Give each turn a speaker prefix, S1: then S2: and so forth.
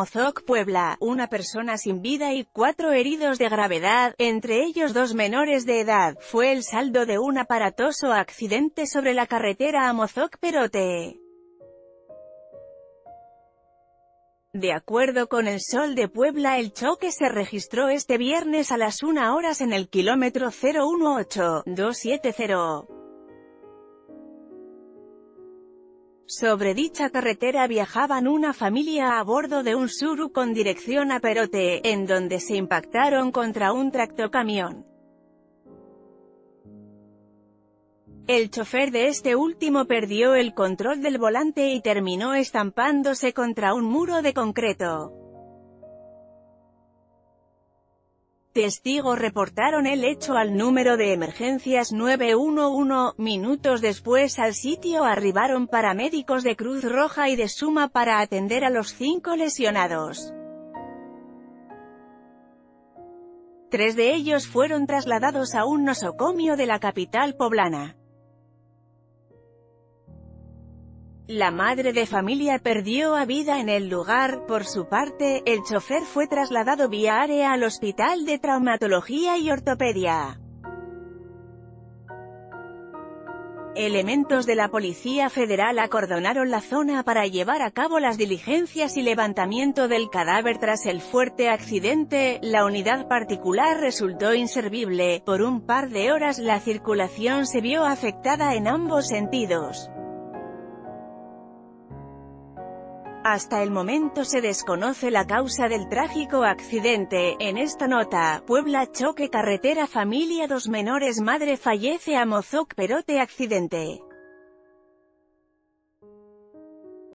S1: Mozoc, Puebla, una persona sin vida y cuatro heridos de gravedad, entre ellos dos menores de edad, fue el saldo de un aparatoso accidente sobre la carretera a Mozoc-Perote. De acuerdo con el Sol de Puebla el choque se registró este viernes a las 1 horas en el kilómetro 018-270. Sobre dicha carretera viajaban una familia a bordo de un Suru con dirección a Perote, en donde se impactaron contra un tractocamión. El chofer de este último perdió el control del volante y terminó estampándose contra un muro de concreto. Testigos reportaron el hecho al número de emergencias 911, minutos después al sitio arribaron paramédicos de Cruz Roja y de Suma para atender a los cinco lesionados. Tres de ellos fueron trasladados a un nosocomio de la capital poblana. La madre de familia perdió a vida en el lugar, por su parte, el chofer fue trasladado vía área al Hospital de Traumatología y Ortopedia. Elementos de la Policía Federal acordonaron la zona para llevar a cabo las diligencias y levantamiento del cadáver tras el fuerte accidente, la unidad particular resultó inservible, por un par de horas la circulación se vio afectada en ambos sentidos. Hasta el momento se desconoce la causa del trágico accidente. En esta nota, Puebla choque carretera familia dos menores madre fallece a Mozoc Perote accidente.